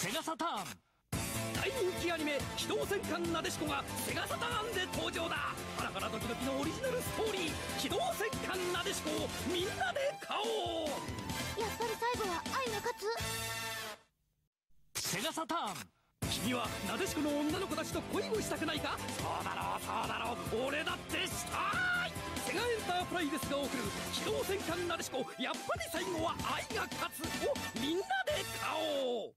セガサターン。大人気アニメ「機動戦艦なでしこ」がセガサターンで登場だ。ハラハラドキドキのオリジナルストーリー「機動戦艦なでしこ」をみんなで買おう。やっぱり最後は愛が勝つ。セガサターン。君はなでしこの女の子たちと恋をしたくないか？そうだろうそうだろう。俺だってしたい。セガエンタープライデスが送る「機動戦艦なでしこやっぱり最後は愛が勝つ」をみんなで買おう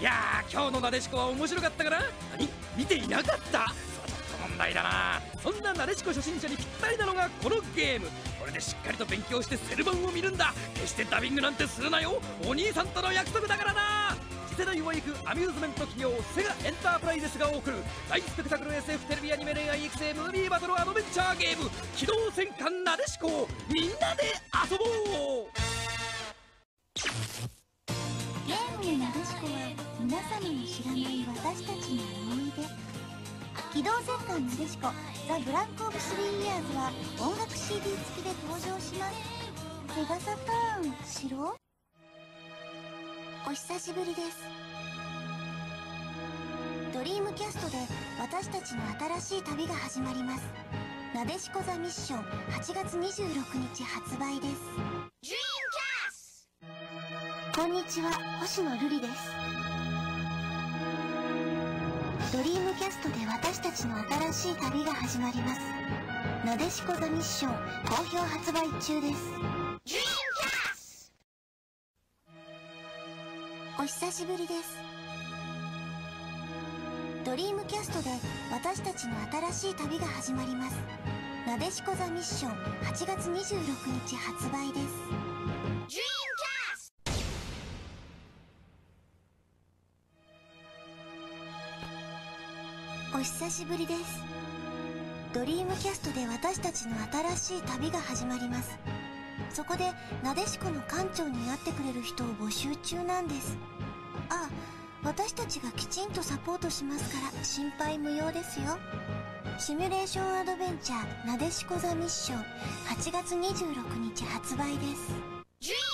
いや今日のなでしこは面白かったかな？何？見ていなかった？そちょっと問題だな。そんななでしこ初心者にぴったりなのがこのゲーム。これでしっかりと勉強してセル版を見るんだ。決してダビングなんてするなよ。お兄さんとの約束だからな。次世代を行くアミューズメント企業セガエンタープライゼスが送る。大スペクタクル SF テレビアニメ恋愛育成ムービーバトルアドベンチャーゲーム「機動戦艦なでしこ」みんなで遊ぼう。なでしこは皆様の知らない私たちの思い出。機動戦艦なでしこザ・ブランク・オブ・スリー・イヤーズは音楽 CD 付きで登場します。セガサターンしろお久しぶりです。ドリームキャストで私たちの新しい旅が始まります。なでしこ・ザ・ミッション8月26日発売です。こんにちは星野瑠璃です。ドリームキャストで私たちの新しい旅が始まります。なでしこ・ザ・ミッション好評発売中です。お久しぶりです。ドリームキャストで私たちの新しい旅が始まります。なでしこ・ザ・ミッション8月26日発売です。お久しぶりです。ドリームキャストで私たちの新しい旅が始まります。そこでなでしこの館長になってくれる人を募集中なんです。あ私たちがきちんとサポートしますから心配無用ですよ。シミュレーションアドベンチャーなでしこザミッション8月26日発売です。